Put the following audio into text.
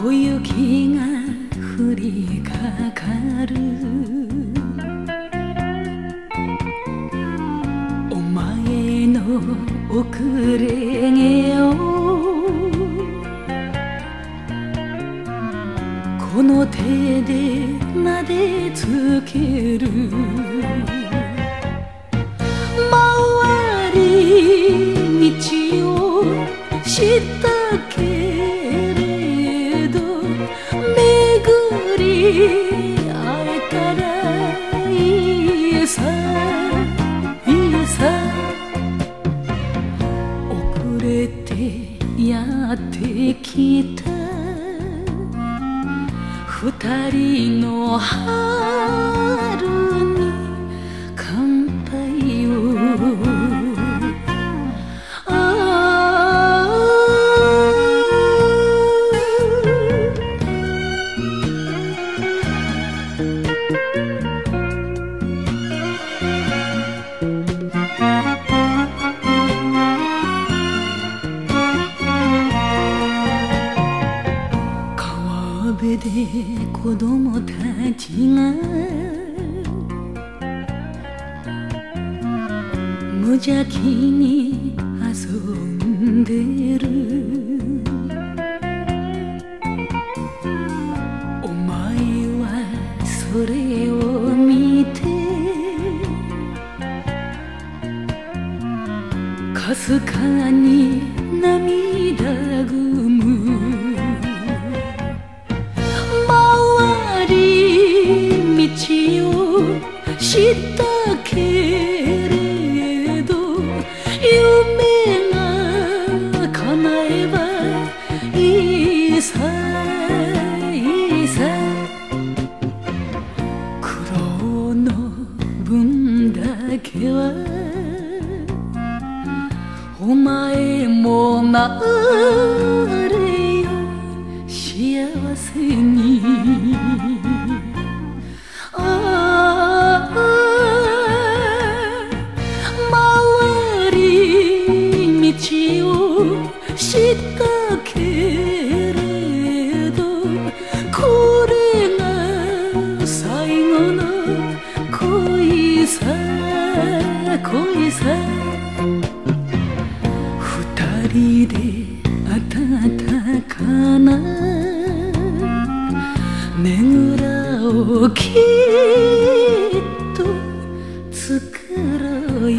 小雪が降りかかる。お前の遅れ毛をこの手でなでつける。会えたらいいさいいさ遅れてやってきた。二人の春に乾杯を。で子供たちが無邪気に遊んでる。お前はそれを見てかすかにたけれど夢が叶えばいいさいい。さ苦労の分だけはお前もな。二人で暖かなねぐらをきっと作ろうよ